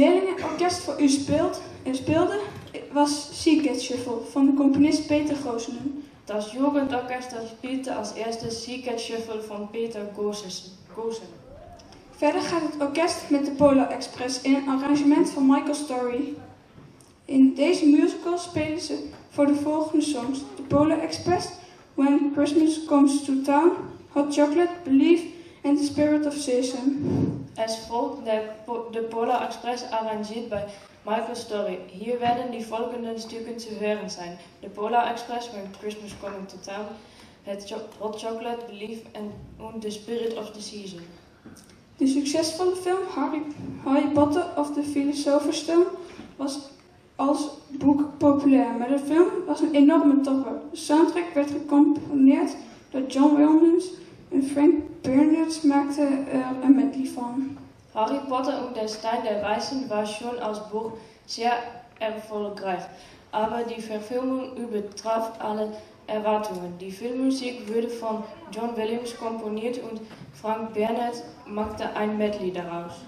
Leerlingenorkest voor u speelt, en speelde was Seagate Shuffle van de componist Peter Goossenen. Das Jugendorchester spielte als erstes Seeker Shuffle von Peter Goosen. Verder gaat het orkest met de Polar Express in een arrangement van Michael Story. In deze musical spelen ze voor de volgende songs: The Polar Express, When Christmas Comes to Town, Hot Chocolate, Believe and The Spirit of Sesame. Es folgt der Po- de Polar Express arrangiert bei Michael Story. Hier werden die folgenden Stücke zu hören sein. The Polar Express, When Christmas Coming to Town, het Hot Chocolate, Believe and, The Spirit of the Season. De succesvolle film Harry, Harry Potter of the Philosopher's Stone was als boek populair, maar de film was een enorme topper. De soundtrack werd gecomponeerd door John Williams Frank Bernard maakte er medley van. Harry Potter und der Stein der Weisen war schon als Buch sehr erfolgreich, aber die Verfilmung übertraf alle Erwartungen. Die Filmmusik wurde von John Williams komponiert und Frank Bernard machte ein Medley daraus.